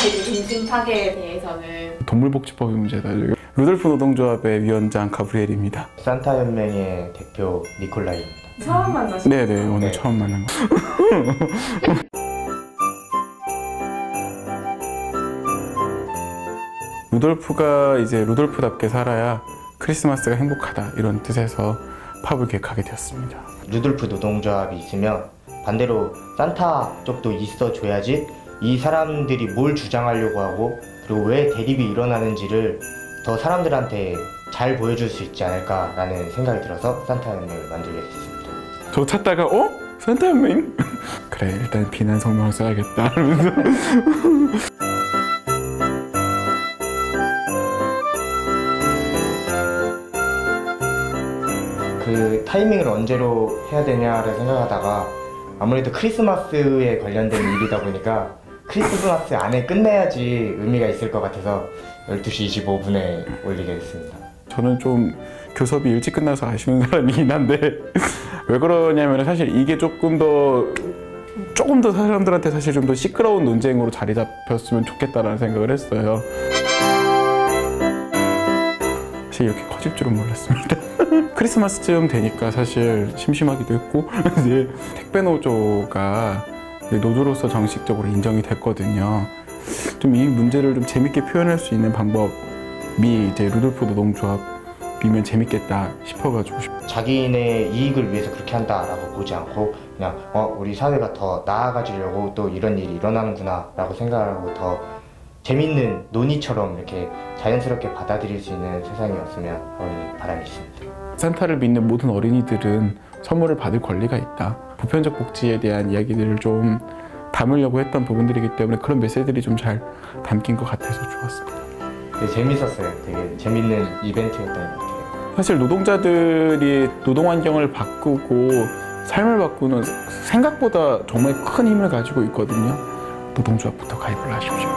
중심 타겟에 대해서는 동물복지법의 문제다. 루돌프 노동조합의 위원장 가브리엘입니다. 산타 연맹의 대표 니콜라이입니다. 처음 만나신 네네 오늘 네. 처음 만난 거. 루돌프가 이제 루돌프답게 살아야 크리스마스가 행복하다 이런 뜻에서 파업을 계획하게 되었습니다. 루돌프 노동조합이 있으면 반대로 산타 쪽도 있어줘야지 이 사람들이 뭘 주장하려고 하고 그리고 왜 대립이 일어나는지를 더 사람들한테 잘 보여줄 수 있지 않을까라는 생각이 들어서 산타 연맹을 만들게 됐습니다. 저 찾다가 어? 산타 연맹? 그래 일단 비난 성명을 써야겠다 하면서 그 타이밍을 언제로 해야 되냐를 생각하다가 아무래도 크리스마스에 관련된 일이다 보니까 크리스마스 안에 끝내야지 의미가 있을 것 같아서 12시 25분에 올리게 됐습니다. 저는 좀 교섭이 일찍 끝나서 아쉬운 사람이긴 한데 왜 그러냐면 사실 이게 조금 더 조금 더 사람들한테 사실 좀 더 시끄러운 논쟁으로 자리 잡혔으면 좋겠다라는 생각을 했어요. 사실 이렇게 커질 줄은 몰랐습니다. 크리스마스쯤 되니까 사실 심심하기도 했고 이제 택배 노조가 노조로서 정식적으로 인정이 됐거든요. 좀 이 문제를 좀 재밌게 표현할 수 있는 방법이 이제 루돌프 노동조합이면 재밌겠다 싶어가지고 싶- 자기네 이익을 위해서 그렇게 한다라고 보지 않고 그냥 어 우리 사회가 더 나아가지려고 또 이런 일이 일어나는구나라고 생각하고 더 재밌는 논의처럼 이렇게 자연스럽게 받아들일 수 있는 세상이었으면 하는 바람이 있습니다. 산타를 믿는 모든 어린이들은 선물을 받을 권리가 있다. 보편적 복지에 대한 이야기들을 좀 담으려고 했던 부분들이기 때문에 그런 메시지들이 좀 잘 담긴 것 같아서 좋았습니다. 되게 재밌었어요. 되게 재밌는 이벤트였던 것 같아요. 사실 노동자들이 노동 환경을 바꾸고 삶을 바꾸는 생각보다 정말 큰 힘을 가지고 있거든요. 노동조합부터 가입을 하십시오.